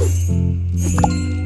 you